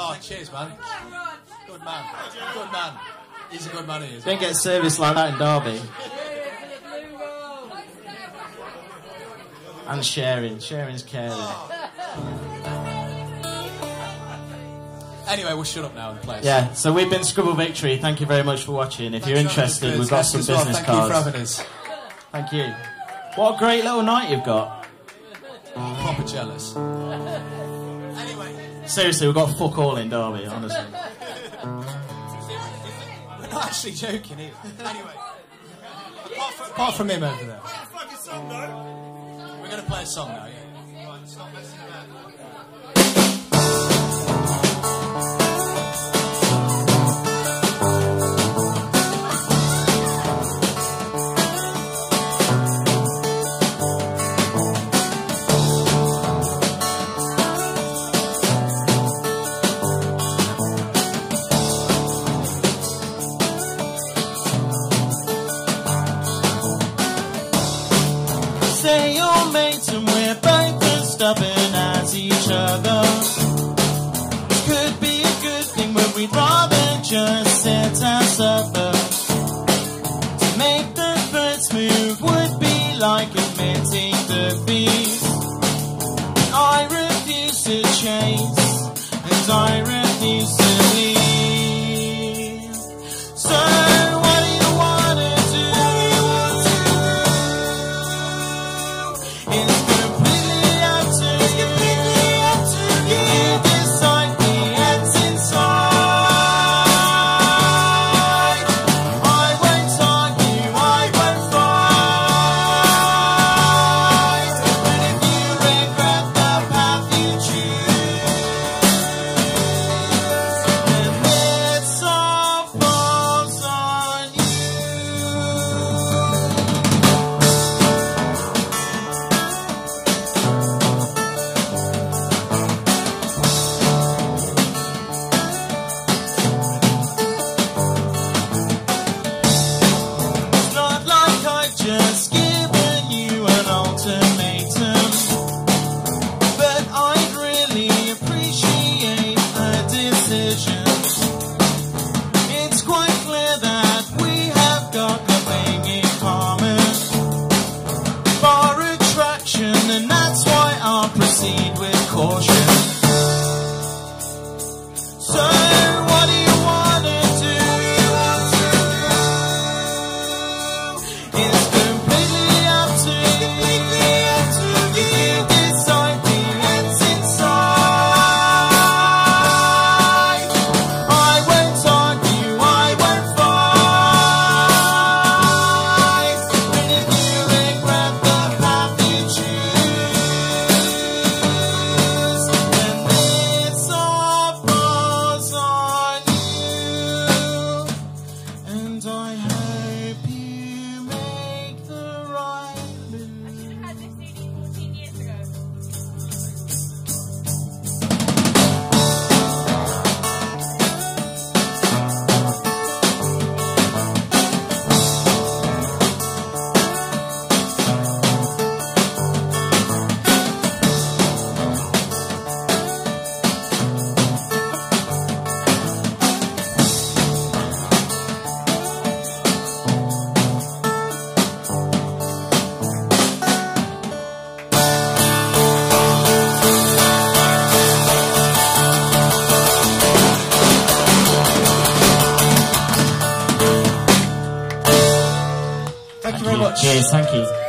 Oh, cheers, man. Good man. Good man. He's a good man, he is. Don't get service like that in Derby. And sharing. Sharing's caring. Anyway, we'll shut up now and play. Yeah, so we've been Scribble Victory. Thank you very much for watching. If you're interested, we've got some well, business Thank cards. you for having us. Thank you. What a great little night you've got. Proper jealous. Seriously, we've got fuck all in Derby, honestly. We're not actually joking either. Anyway. Apart from, apart from him over there. We're going to play a song now, yeah. Say you're mates and we're both as stubborn as each other. Could be a good thing, but we'd rather just sit and suffer. To make the first move would be like admitting defeat. It's completely Cheers, thank you.